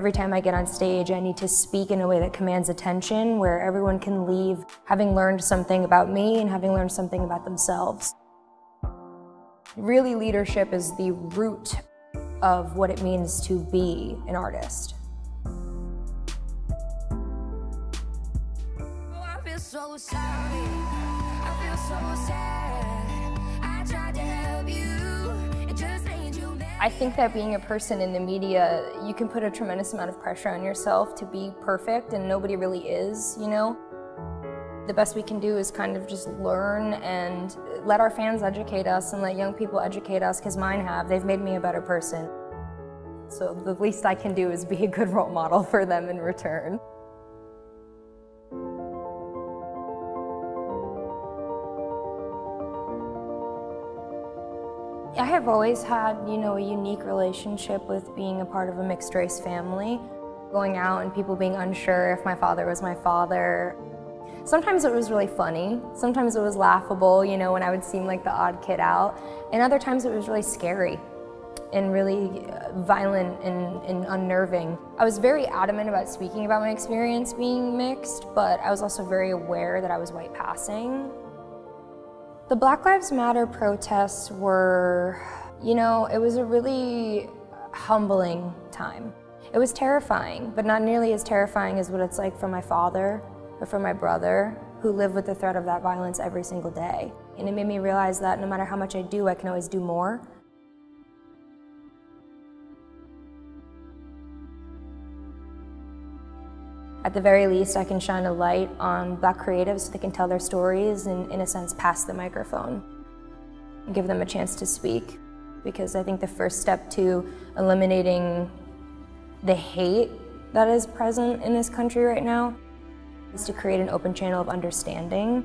Every time I get on stage, I need to speak in a way that commands attention, where everyone can leave having learned something about me and having learned something about themselves. Really, leadership is the root of what it means to be an artist. so I think that being a person in the media, you can put a tremendous amount of pressure on yourself to be perfect, and nobody really is, you know? The best we can do is kind of just learn and let our fans educate us and let young people educate us, because mine have. They've made me a better person. So the least I can do is be a good role model for them in return. I have always had, you know, a unique relationship with being a part of a mixed race family. Going out and people being unsure if my father was my father. Sometimes it was really funny. Sometimes it was laughable, you know, when I would seem like the odd kid out. And other times it was really scary and really uh, violent and, and, unnerving. I was very adamant about speaking about my experience being mixed, but I was also very aware that I was white passing. The Black Lives Matter protests were, you know, it was a really humbling time. It was terrifying, but not nearly as terrifying as what it's like for my father or for my brother, who live with the threat of that violence every single day. And it made me realize that no matter how much I do, I can always do more. At the very least, I can shine a light on black creatives so they can tell their stories and, in a sense, pass the microphone and give them a chance to speak. Because I think the first step to eliminating the hate that is present in this country right now is to create an open channel of understanding